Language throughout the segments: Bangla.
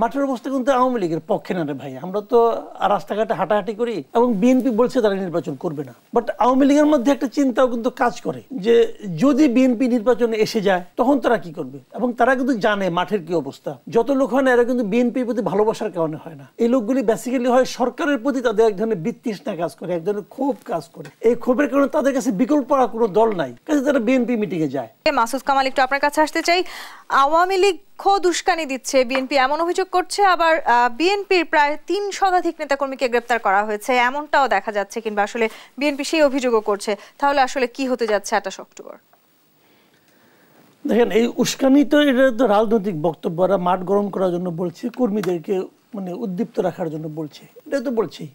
মাঠের অবস্থা কিন্তু আওয়ামী লীগের পক্ষে না রে ভাই। আমরা তো রাস্তাঘাটে হাঁটাহাঁটি করি এবং বিএনপি বলছে তারা নির্বাচন করবে না। বাট আওয়ামী লীগের মধ্যে একটা চিন্তাও কিন্তু কাজ করে যে যদি বিএনপি নির্বাচনে এসে যায়, তখন তারা কি করবে? এবং তারা কিন্তু জানে মাঠের কি অবস্থা। যত লোক হয় না, এরা কিন্তু বিএনপির প্রতি ভালোবাসার কারণে হয় না। এই লোকগুলি বেসিক্যালি হয় সরকারের প্রতি তাদের এক ধরনের বিতৃষ্ণা কাজ করে, এক ধরনের ক্ষোভ কাজ করে। এই ক্ষোভের কারণে তাদের কাছে বিকল্প কোনো দল নাই। কাজে তারা বিএনপি মিটিংয়ে যায়। মাসুদ কামাল, একটু আপনার কাছে আসতে চাই। আওয়ামী লীগ খোদ উস্কানি দিচ্ছে বিএনপি। এমন অভিযোগ করছে, আবার বিএনপির প্রায় তিন শতাধিক নেতাকর্মীকে গ্রেপ্তার করা হয়েছে। এমনটাও দেখা যাচ্ছে কিংবা আসলে বিএনপি সেই অভিযোগও করছে। তাহলে আসলে কি হতে যাচ্ছে আঠাশ অক্টোবর? দেখেন, এই উস্কানি তো এটা তো রাজনৈতিক বক্তব্য। ওরা মাঠ গরম করার জন্য বলছে, কর্মীদেরকে মানে উদ্দীপ্ত রাখার জন্য বলছে। এটা তো বলছেই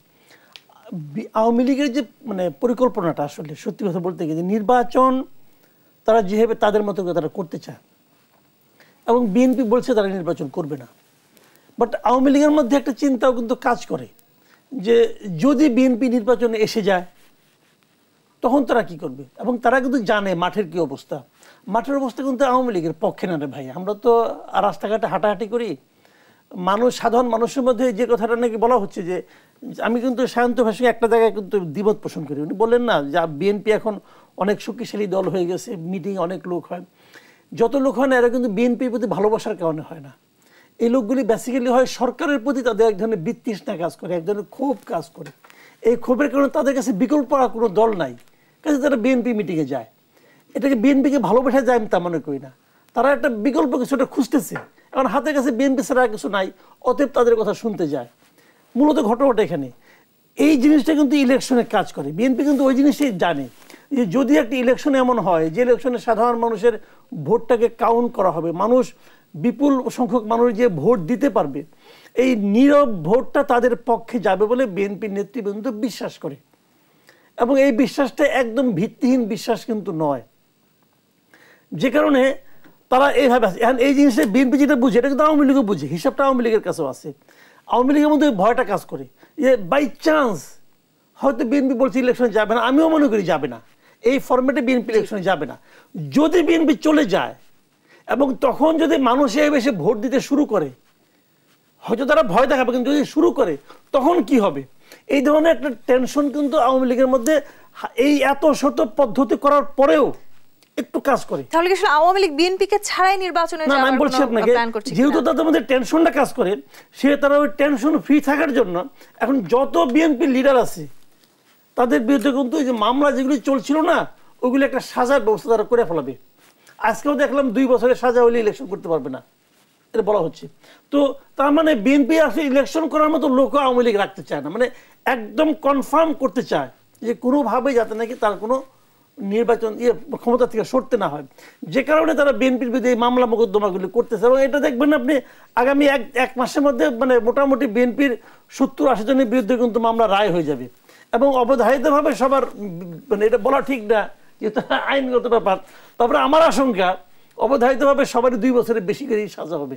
বি- আওয়ামী লীগের যে মানে পরিকল্পনাটা আসলে সত্যি কথা বলতে গেলে নির্বাচন তারা যেভাবে তাদের মতো তারা করতে চায় এবং বিএনপি বলছে তারা নির্বাচন করবে না। বাট আওয়ামী লীগের মধ্যে একটা চিন্তাও কিন্তু কাজ করে যে যদি বিএনপি নির্বাচনে এসে যায়, তখন তারা কি করবে? এবং তারা কিন্তু জানে মাঠের কি অবস্থা। মাঠের অবস্থা কিন্তু আওয়ামী লীগের পক্ষে না রে ভাই। আমরা তো রাস্তাঘাটে হাঁটাহাঁটি করি। মানুষ, সাধারণ মানুষের মধ্যে যে কথাটা নাকি বলা হচ্ছে যে, আমি কিন্তু সায়ন্ত ভাষাকে একটা জায়গায় কিন্তু দ্বিমত পোষণ করি। উনি বললেন না, যা বিএনপি এখন অনেক শক্তিশালী দল হয়ে গেছে মিটিং অনেক লোক হয়। যত লোক হয় না, এরা কিন্তু বিএনপির প্রতি ভালোবাসার কারণে হয় না। এই লোকগুলি বেসিক্যালি হয় সরকারের প্রতি তাদের এক ধরনের বিতৃষ্ণা কাজ করে, এক ধরনের ক্ষোভ কাজ করে। এই ক্ষোভের কারণে তাদের কাছে বিকল্প আর কোনো দল নাই, কাজে তারা বিএনপি মিটিংয়ে যায়। এটাকে বিএনপিকে ভালোবাসা যায় আমি তা মনে করি না। তারা একটা বিকল্প কিছুটা খুঁজতেছে। এখন হাতের কাছে বিএনপি ছাড়া কিছু নাই, অতএব তাদের কথা শুনতে যায়। মূলত ঘটনাটা এখানে। এই জিনিসটা কিন্তু ইলেকশনে কাজ করে। বিএনপি কিন্তু ওই জিনিসটাই জানে। যদি একটি ইলেকশন এমন হয়, যে ইলেকশনে সাধারণ মানুষের ভোটটাকে কাউন্ট করা হবে, মানুষ বিপুল সংখ্যক মানুষ যে ভোট দিতে পারবে, এই নীরব ভোটটা তাদের পক্ষে যাবে বলে বিএনপির নেতৃবৃন্দ বিশ্বাস করে। এবং এই বিশ্বাসটা একদম ভিত্তিহীন বিশ্বাস কিন্তু নয়। যে কারণে তারা এইভাবে আছে। এখন এই জিনিসটা বিএনপি যেটা বুঝে, এটা কিন্তু আওয়ামী লীগও বুঝে, হিসাবটা আওয়ামী লীগের কাছেও আছে। আওয়ামী লীগের মধ্যে ভয়টা কাজ করে যে বাই চান্স হয়তো বিএনপি বলছে ইলেকশনে যাবে না, আমিও মনে করি যাবে না। এই ফর্মেটে বিএনপি ইলেকশনে যাবে না। যদি বিএনপি চলে যায় এবং তখন যদি মানুষ এসে ভোট দিতে শুরু করে হয়তো তারা ভয় দেখাবে কিন্তু যদি শুরু করে তখন কি হবে? এই ধরনের একটা টেনশন কিন্তু আওয়ামী লীগের মধ্যে এই এত শত পদ্ধতি করার পরেও একটু কাজ করে। তাহলে কি আওয়ামী লীগ বিএনপি কে ছাড়াই নির্বাচনে না, আমি বলছি আপনাকে যেহেতু তাদের মধ্যে টেনশনটা কাজ করে সে তারা ওই টেনশন ফ্রি থাকার জন্য এখন যত বিএনপি লিডার আছে তাদের বিরুদ্ধে কিন্তু ওই যে মামলা যেগুলি চলছিল না, ওগুলি একটা সাজার ব্যবস্থা তারা করে ফেলাবে। আজকেও দেখলাম দুই বছরের সাজা হলে ইলেকশন করতে পারবে না। এটা বলা হচ্ছে। তো তার মানে বিএনপি আসলে ইলেকশন করার মতো লোক আওয়ামী লীগ রাখতে চায় না। মানে একদম কনফার্ম করতে চায় যে কোনোভাবে যাতে নাকি তার কোনো নির্বাচন ইয়ে ক্ষমতা থেকে সরতে না হয়। যে কারণে তারা বিএনপির বিরুদ্ধে এই মামলা মোকদ্দমাগুলি করতেছে এবং এটা দেখবেন আপনি আগামী এক এক মাসের মধ্যে মানে মোটামুটি বিএনপির সত্তর আশি জনের বিরুদ্ধে কিন্তু মামলা রায় হয়ে যাবে। এবং অবধারিতভাবে সবার মানে এটা বলা ঠিক না যেহেতু আইনগত ব্যাপার তারপরে আমার আশঙ্কা, অবধারিতভাবে সবারই দুই বছরের বেশি করেই সাজা হবে।